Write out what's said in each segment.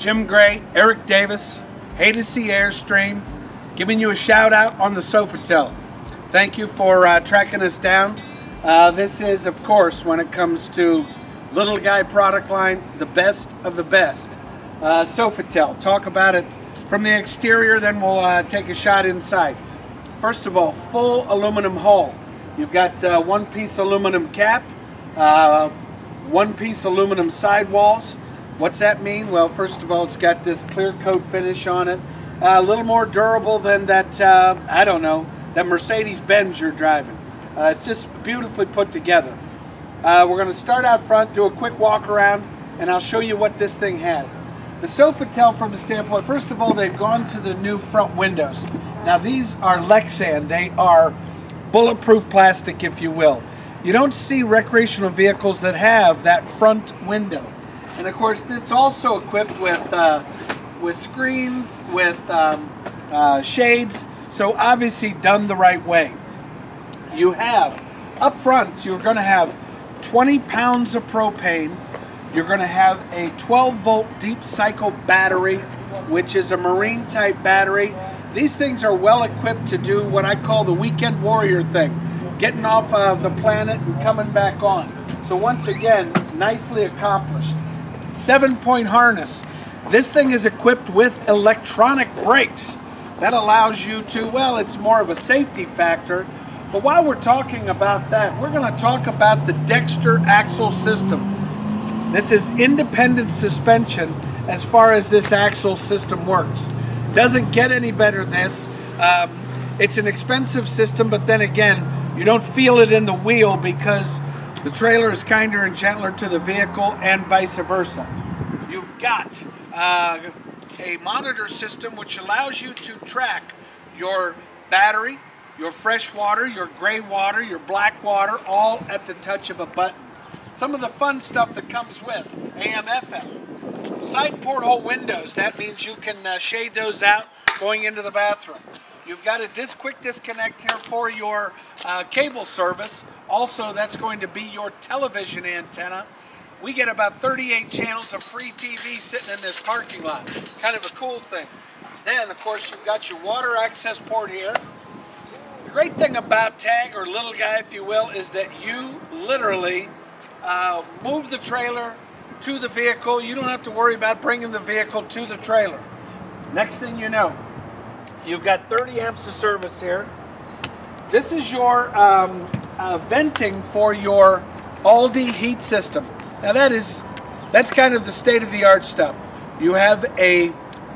Jim Gray, Eric Davis, Haydocy Airstream, giving you a shout out on the Sofitel. Thank you for uh, tracking us down. Uh, this is, of course, when it comes to little guy product line, the best of the best. Uh, talk about it from the exterior, then we'll uh, take a shot inside. First of all, full aluminum hull. You've got uh, one piece aluminum cap, uh, one piece aluminum sidewalls, What's that mean? Well, first of all, it's got this clear coat finish on it. Uh, a little more durable than that, uh, I don't know, that Mercedes-Benz you're driving. Uh, it's just beautifully put together. Uh, we're going to start out front, do a quick walk around, and I'll show you what this thing has. The Sofitel from the standpoint, first of all, they've gone to the new front windows. Now these are Lexan. They are bulletproof plastic, if you will. You don't see recreational vehicles that have that front window. And of course, it's also equipped with uh, with screens, with um, uh, shades. So obviously done the right way. You have up front, you're going to have 20 pounds of propane. You're going to have a 12 volt deep cycle battery, which is a marine type battery. These things are well equipped to do what I call the weekend warrior thing, getting off of the planet and coming back on. So once again, nicely accomplished seven point harness. This thing is equipped with electronic brakes. That allows you to, well, it's more of a safety factor. But while we're talking about that, we're going to talk about the Dexter axle system. This is independent suspension as far as this axle system works. Doesn't get any better this. Um, it's an expensive system, but then again, you don't feel it in the wheel because the trailer is kinder and gentler to the vehicle and vice versa. You've got uh, a monitor system which allows you to track your battery, your fresh water, your gray water, your black water, all at the touch of a button. Some of the fun stuff that comes with AM FM. Side porthole windows, that means you can uh, shade those out going into the bathroom. You've got a disc quick disconnect here for your uh, cable service. Also, that's going to be your television antenna. We get about 38 channels of free TV sitting in this parking lot. Kind of a cool thing. Then, of course, you've got your water access port here. The great thing about Tab, or Little Guy, if you will, is that you literally uh, move the trailer to the vehicle. You don't have to worry about bringing the vehicle to the trailer. Next thing you know, You've got 30 amps of service here. This is your um, uh, venting for your Alde heat system. Now that is, that's kind of the state-of-the-art stuff. You have a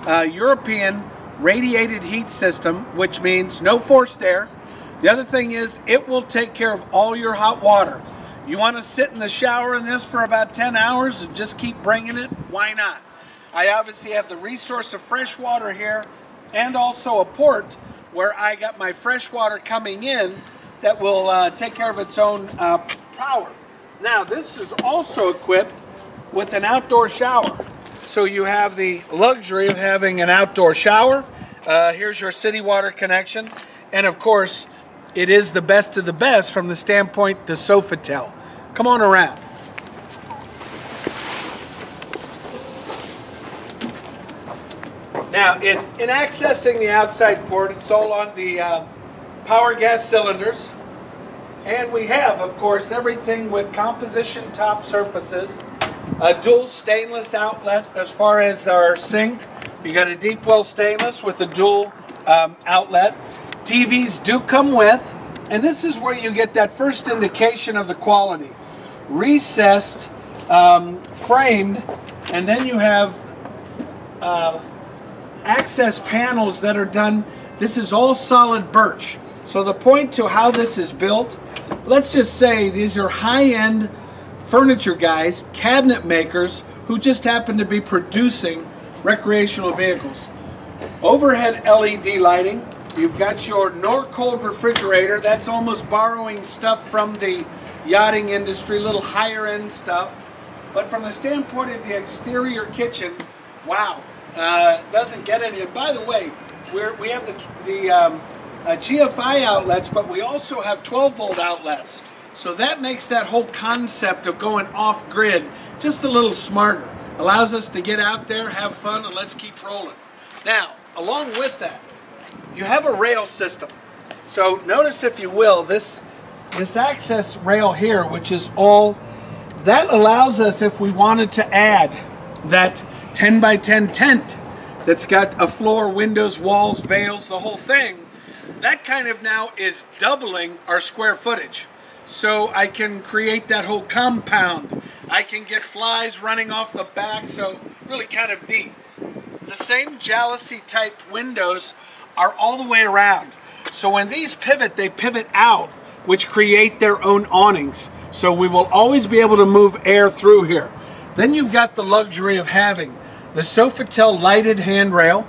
uh, European radiated heat system, which means no forced air. The other thing is it will take care of all your hot water. You want to sit in the shower in this for about 10 hours and just keep bringing it? Why not? I obviously have the resource of fresh water here and also a port where I got my fresh water coming in that will uh, take care of its own uh, power. Now this is also equipped with an outdoor shower. So you have the luxury of having an outdoor shower. Uh, here's your city water connection. And of course, it is the best of the best from the standpoint the Sofitel. Come on around. Now, in, in accessing the outside port, it's all on the uh, power gas cylinders. And we have, of course, everything with composition top surfaces, a dual stainless outlet as far as our sink. You got a deep well stainless with a dual um, outlet. TVs do come with, and this is where you get that first indication of the quality. Recessed, um, framed, and then you have uh, access panels that are done, this is all solid birch. So the point to how this is built, let's just say these are high-end furniture guys, cabinet makers, who just happen to be producing recreational vehicles. Overhead LED lighting, you've got your Norcold refrigerator, that's almost borrowing stuff from the yachting industry, little higher end stuff. But from the standpoint of the exterior kitchen, wow, uh, doesn't get any. And by the way, we're, we have the, the um, uh, GFI outlets, but we also have 12 volt outlets. So that makes that whole concept of going off grid just a little smarter. allows us to get out there, have fun, and let's keep rolling. Now, along with that, you have a rail system. So notice, if you will, this this access rail here, which is all, that allows us, if we wanted to add that 10 by 10 tent that's got a floor, windows, walls, veils, the whole thing, that kind of now is doubling our square footage. So I can create that whole compound. I can get flies running off the back, so really kind of neat. The same jalousie type windows are all the way around. So when these pivot, they pivot out, which create their own awnings. So we will always be able to move air through here. Then you've got the luxury of having the Sofitel lighted handrail,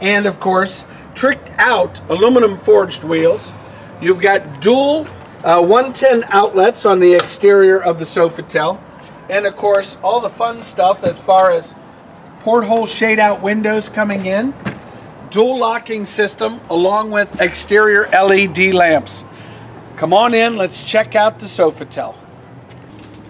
and of course, tricked out aluminum forged wheels. You've got dual uh, 110 outlets on the exterior of the Sofitel, and of course, all the fun stuff as far as porthole shade out windows coming in, dual locking system, along with exterior LED lamps. Come on in, let's check out the Sofitel.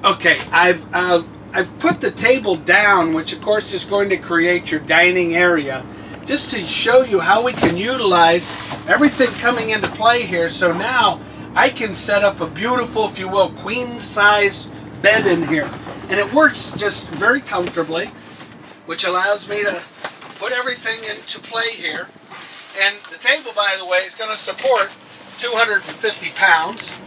Okay, I've uh, I've put the table down, which of course is going to create your dining area, just to show you how we can utilize everything coming into play here. So now I can set up a beautiful, if you will, queen size bed in here. And it works just very comfortably, which allows me to put everything into play here. And the table, by the way, is going to support 250 pounds.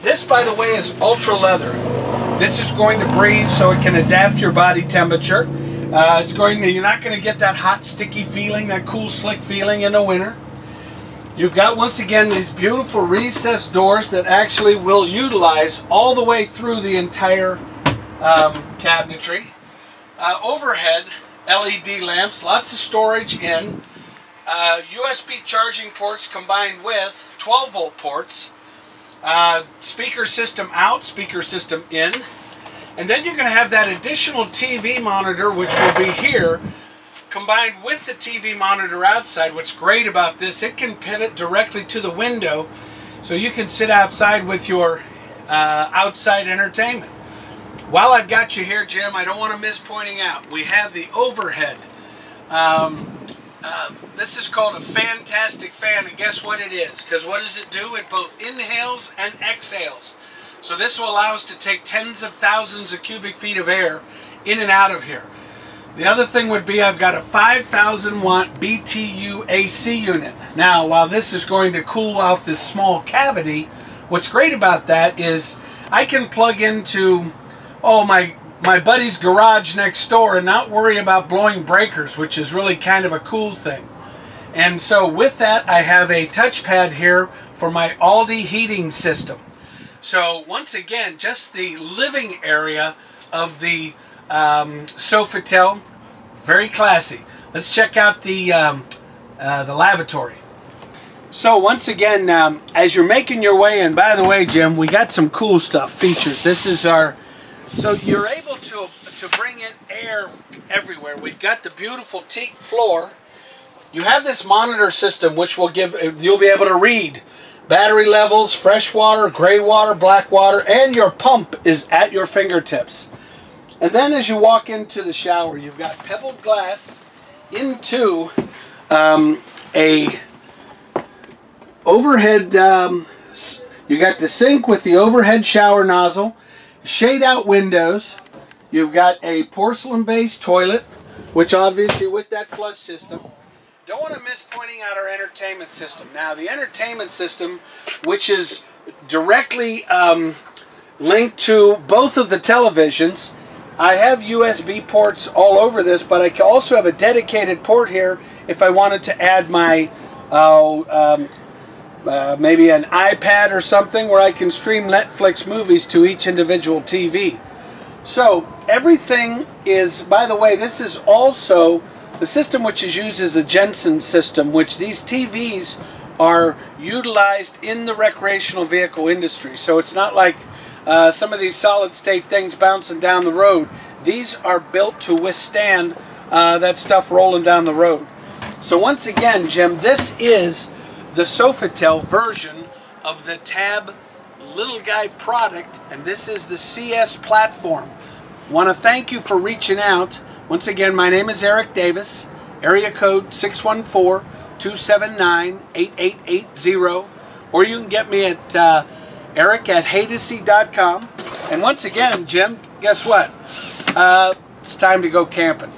This, by the way, is ultra leather. This is going to breathe so it can adapt your body temperature. Uh, it's going to, you're not going to get that hot, sticky feeling, that cool, slick feeling in the winter. You've got, once again, these beautiful recessed doors that actually will utilize all the way through the entire um, cabinetry. Uh, overhead, LED lamps, lots of storage in. Uh, USB charging ports combined with 12 volt ports. Uh, speaker system out, speaker system in. And then you're going to have that additional TV monitor, which will be here, combined with the TV monitor outside. What's great about this, it can pivot directly to the window, so you can sit outside with your uh, outside entertainment. While I've got you here, Jim, I don't want to miss pointing out, we have the overhead. Um, uh, this is called a fantastic fan, and guess what it is? Because what does it do? It both inhales and exhales. So this will allow us to take tens of thousands of cubic feet of air in and out of here. The other thing would be I've got a 5,000 watt BTU AC unit. Now, while this is going to cool out this small cavity, what's great about that is I can plug into, oh, my my buddy's garage next door and not worry about blowing breakers, which is really kind of a cool thing. And so with that, I have a touchpad here for my Alde heating system. So once again, just the living area of the um, Sofitel, very classy. Let's check out the, um, uh, the lavatory. So once again, um, as you're making your way in, by the way, Jim, we got some cool stuff, features. This is our so you're able to, to bring in air everywhere. We've got the beautiful teak floor. You have this monitor system which will give, you'll be able to read battery levels, fresh water, gray water, black water, and your pump is at your fingertips. And then as you walk into the shower, you've got pebbled glass into um, a overhead, um, you got the sink with the overhead shower nozzle shade out windows. You've got a porcelain based toilet, which obviously with that flush system. Don't want to miss pointing out our entertainment system. Now the entertainment system, which is directly um, linked to both of the televisions, I have USB ports all over this, but I also have a dedicated port here if I wanted to add my uh, um, uh, maybe an iPad or something where I can stream Netflix movies to each individual TV. So everything is, by the way, this is also the system which is used as a Jensen system, which these TVs are utilized in the recreational vehicle industry. So it's not like uh, some of these solid state things bouncing down the road. These are built to withstand uh, that stuff rolling down the road. So once again, Jim, this is the Sofitel version of the Tab little guy product and this is the CS platform. Want to thank you for reaching out. Once again, my name is Eric Davis, area code 614 279 8880, or you can get me at uh, eric at haydocy.com. And once again, Jim, guess what? Uh, it's time to go camping.